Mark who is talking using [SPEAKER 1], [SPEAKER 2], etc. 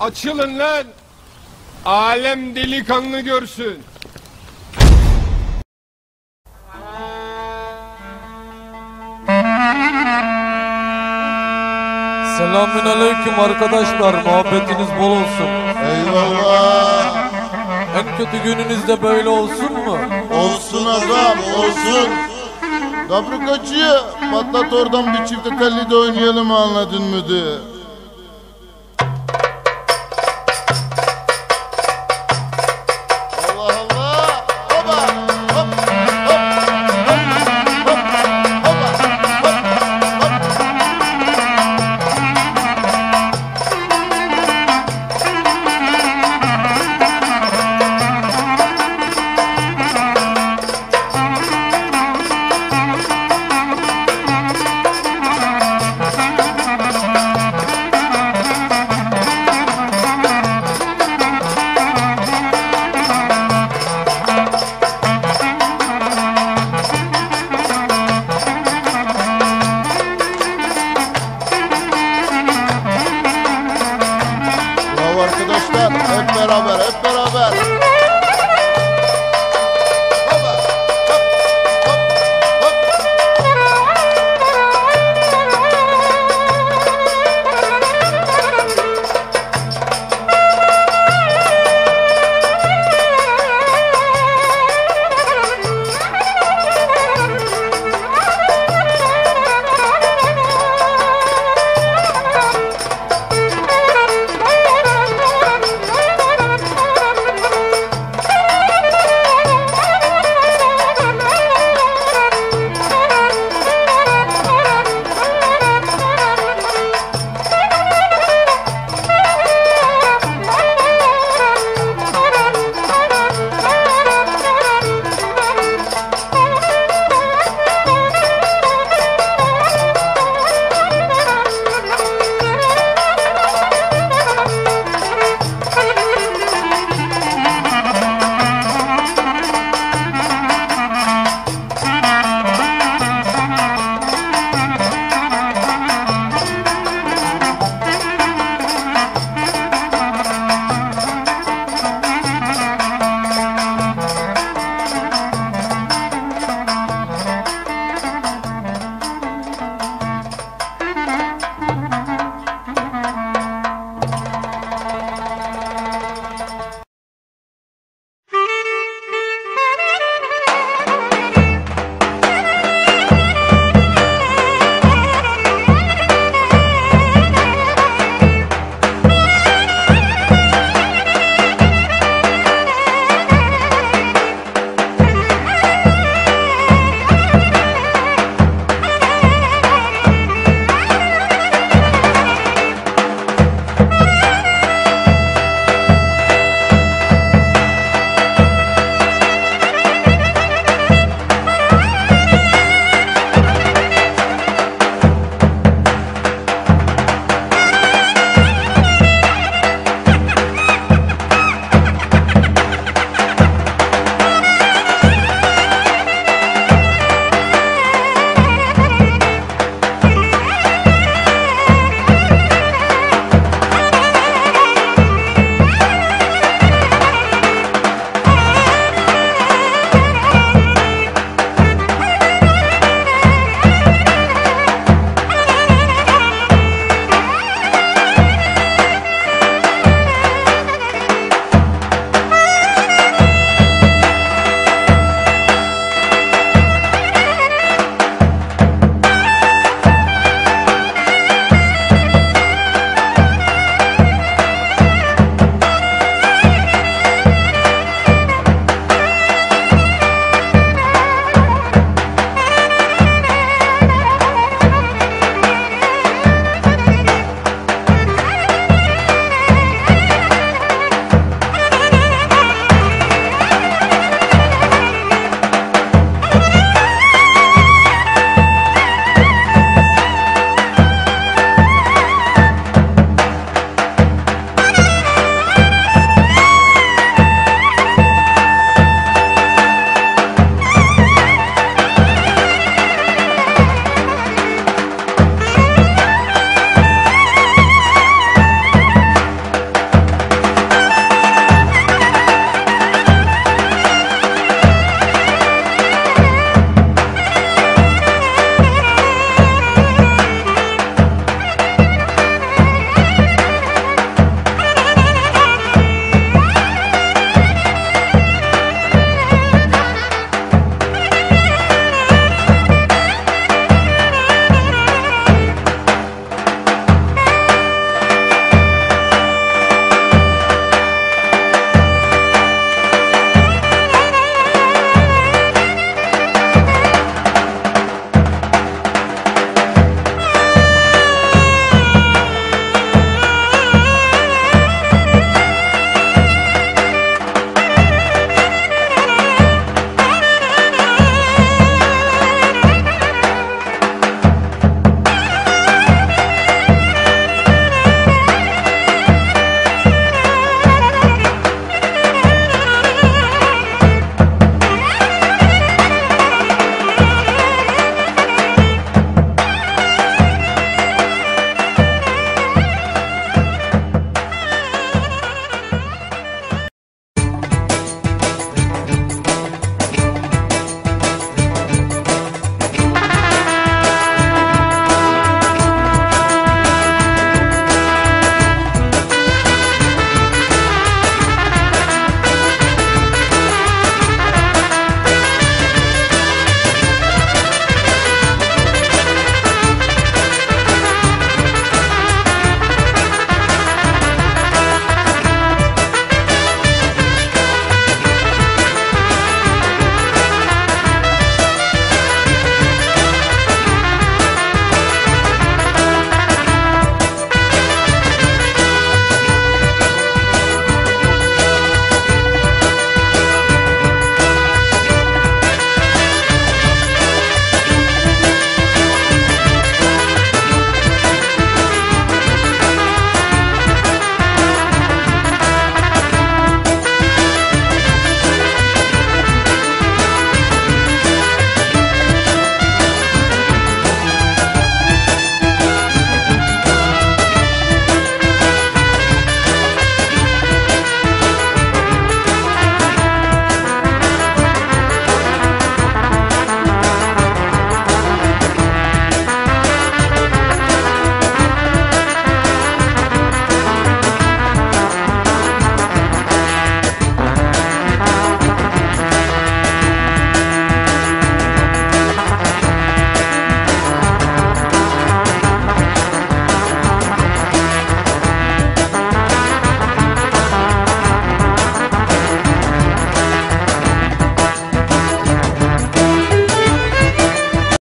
[SPEAKER 1] Açılın lan. Alem delikanlı görsün.
[SPEAKER 2] Selamün aleyküm arkadaşlar. Muhabbetiniz bol olsun.
[SPEAKER 3] Eyvallah.
[SPEAKER 2] En kötü gününüz de böyle olsun mu?
[SPEAKER 3] Olsun adam olsun. Kabrukacı patlat oradan bir çifte telli de oynayalım anladın mı diye.